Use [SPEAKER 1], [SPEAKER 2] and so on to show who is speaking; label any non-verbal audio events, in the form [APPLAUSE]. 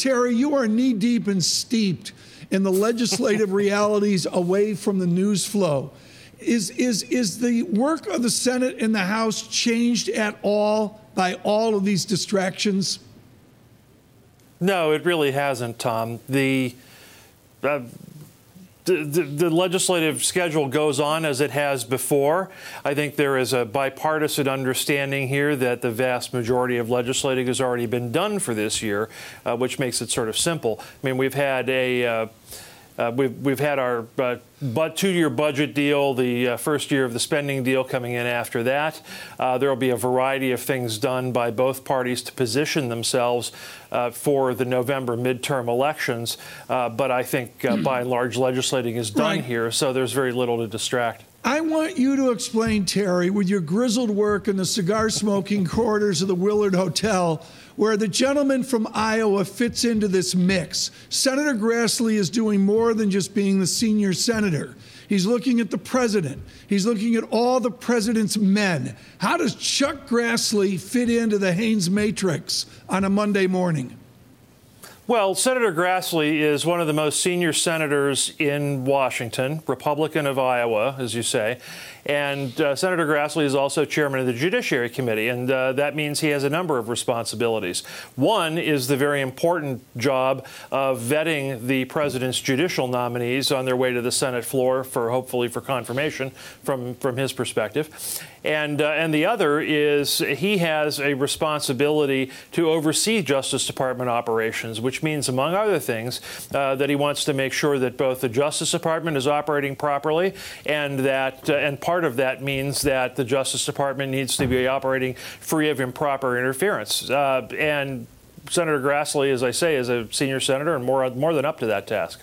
[SPEAKER 1] Terry, you are knee deep and steeped in the legislative [LAUGHS] realities away from the news flow. Is, is, is the work of the Senate and the House changed at all by all of these distractions?
[SPEAKER 2] No, it really hasn't, Tom. The, uh, the, the, legislative schedule goes on as it has before. I think there is a bipartisan understanding here that the vast majority of legislating has already been done for this year, uh, which makes it sort of simple. I mean, we've had a uh, uh, we've, we've had our uh, but two-year budget deal, the uh, first year of the spending deal coming in after that. Uh, there will be a variety of things done by both parties to position themselves uh, for the November midterm elections. Uh, but I think by and large, legislating is done right. here, so there's very little to distract.
[SPEAKER 1] I want you to explain, Terry, with your grizzled work in the cigar smoking corridors of the Willard Hotel, where the gentleman from Iowa fits into this mix. Senator Grassley is doing more than just being the senior senator. He's looking at the president. He's looking at all the president's men. How does Chuck Grassley fit into the Haines matrix on a Monday morning?
[SPEAKER 2] Well, Senator Grassley is one of the most senior senators in Washington, Republican of Iowa, as you say. And uh, Senator Grassley is also chairman of the Judiciary Committee, and uh, that means he has a number of responsibilities. One is the very important job of vetting the president's judicial nominees on their way to the Senate floor for hopefully for confirmation from, from his perspective. And, uh, and the other is he has a responsibility to oversee Justice Department operations, which means, among other things, uh, that he wants to make sure that both the Justice Department is operating properly and that uh, and part of that means that the Justice Department needs to be operating free of improper interference. Uh, and Senator Grassley, as I say, is a senior senator and more, more than up to that task.